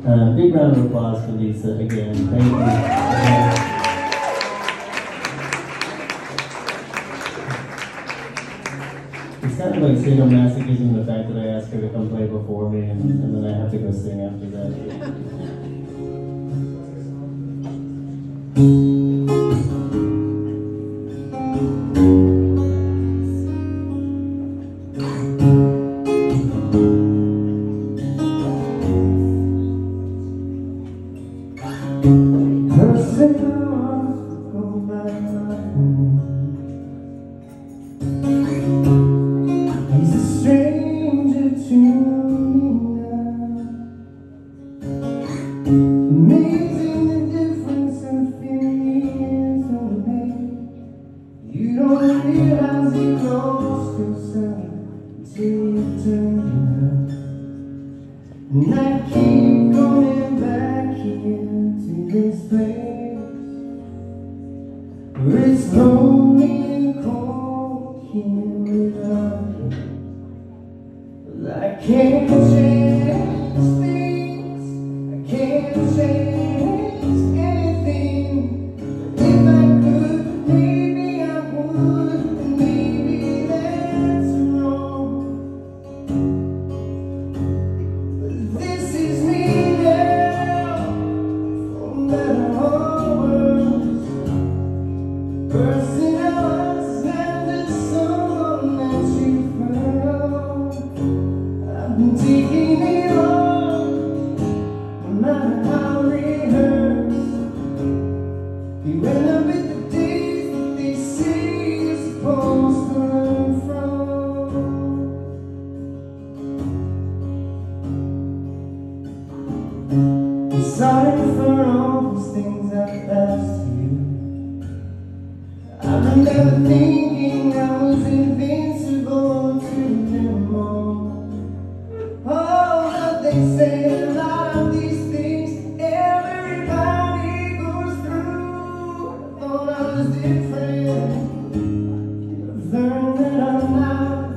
Uh, big round of applause for Lisa again. Thank you. Uh, it's kind of like sadomasochism, the fact that I asked her to come play before me and, and then I have to go sing after that. To me now. Amazing the difference. You don't realize you lost yourself until you turn around. And I keep going back here to this place I can't remember thinking I was invincible to them all. Oh, but they say a lot of these things everybody goes through. Thought I was different. Learned that I'm not.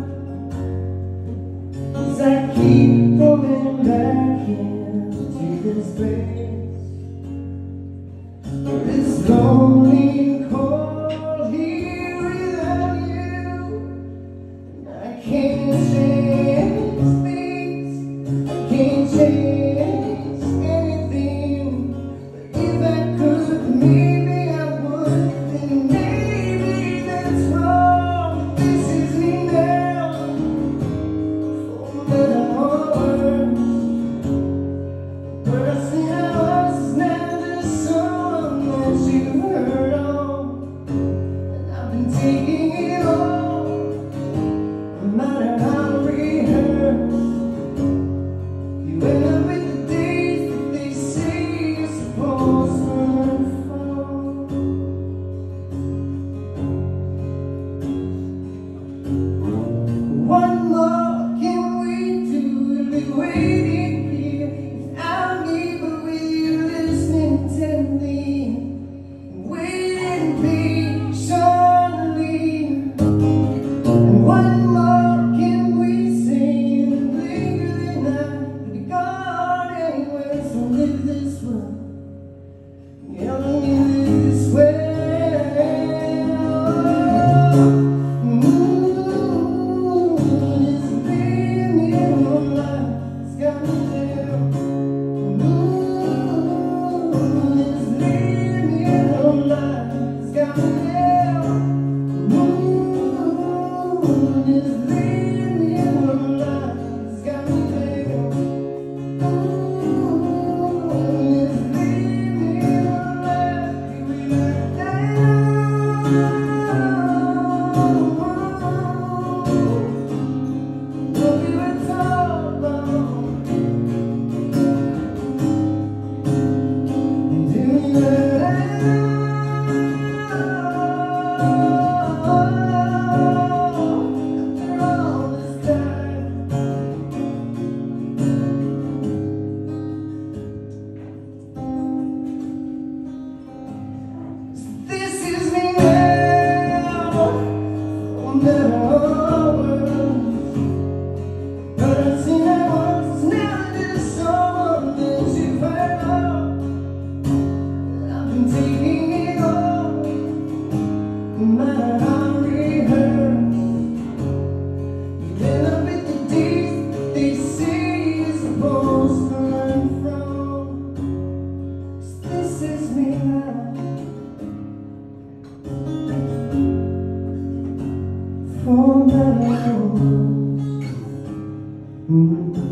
As I keep coming back into this place. taking it all. soon as they for better worse. Mm-hmm.